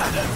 Ah!